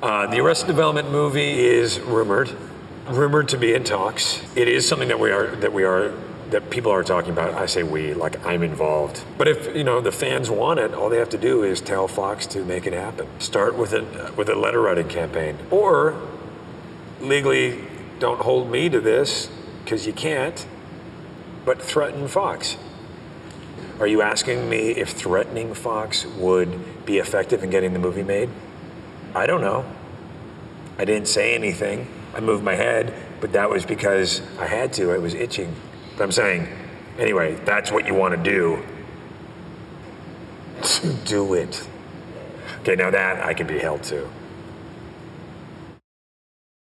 Uh, the Arrested Development movie is rumored, rumored to be in talks. It is something that we are that we are that people are talking about. I say we, like I'm involved. But if you know the fans want it, all they have to do is tell Fox to make it happen. Start with a with a letter writing campaign, or legally don't hold me to this because you can't, but threaten Fox. Are you asking me if threatening Fox would be effective in getting the movie made? I don't know. I didn't say anything. I moved my head, but that was because I had to. I was itching. But I'm saying, anyway, that's what you want to do. do it. Okay, now that I can be held to.